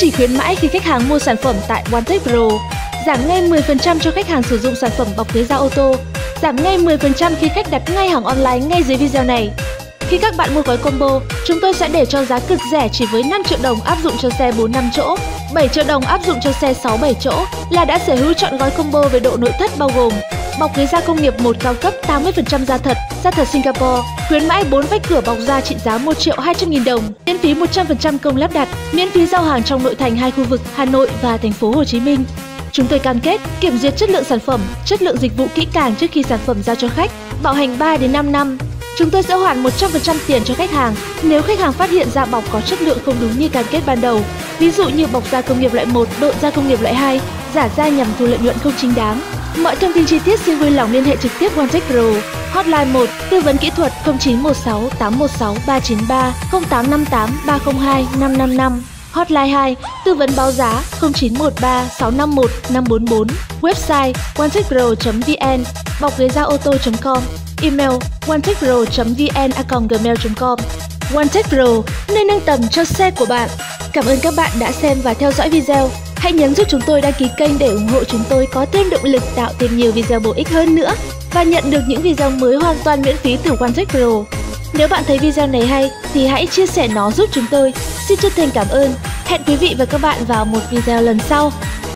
trình khuyến mãi khi khách hàng mua sản phẩm tại OneTech Pro. Giảm ngay 10% cho khách hàng sử dụng sản phẩm bọc ghế da ô tô. Giảm ngay 10% khi khách đặt ngay hàng online ngay dưới video này. Khi các bạn mua gói combo, chúng tôi sẽ để cho giá cực rẻ chỉ với 5 triệu đồng áp dụng cho xe 4 5 chỗ, 7 triệu đồng áp dụng cho xe 6 7 chỗ là đã sở hữu chọn gói combo về độ nội thất bao gồm bọc ghế da công nghiệp một cao cấp 80% da thật, da thật Singapore, khuyến mãi 4 vách cửa bọc da trị giá 1 triệu 200 nghìn đồng, miễn phí 100% công lắp đặt, miễn phí giao hàng trong nội thành hai khu vực Hà Nội và thành phố Hồ Chí Minh. Chúng tôi cam kết kiểm duyệt chất lượng sản phẩm, chất lượng dịch vụ kỹ càng trước khi sản phẩm giao cho khách, bảo hành 3 đến 5 năm. Chúng tôi sẽ hoàn 100% tiền cho khách hàng nếu khách hàng phát hiện da bọc có chất lượng không đúng như cam kết ban đầu. Ví dụ như bọc da công nghiệp loại 1, độ da công nghiệp loại 2, giả da nhằm thu lợi nhuận không chính đáng. Mọi thông tin chi tiết xin vui lòng liên hệ trực tiếp OneTech Pro. Hotline 1 tư vấn kỹ thuật 0916 816 393 0858 302 555. Hotline 2 tư vấn báo giá 0913 651 544. Website onetechpro.vn bọc ghế da ô tô.com Email onetechpro.vn@gmail.com OneTech Pro, nơi nâng tầm cho xe của bạn. Cảm ơn các bạn đã xem và theo dõi video. Hãy nhấn giúp chúng tôi đăng ký kênh để ủng hộ chúng tôi có thêm động lực tạo thêm nhiều video bổ ích hơn nữa và nhận được những video mới hoàn toàn miễn phí từ OneTech Pro. Nếu bạn thấy video này hay thì hãy chia sẻ nó giúp chúng tôi. Xin chân thành cảm ơn. Hẹn quý vị và các bạn vào một video lần sau.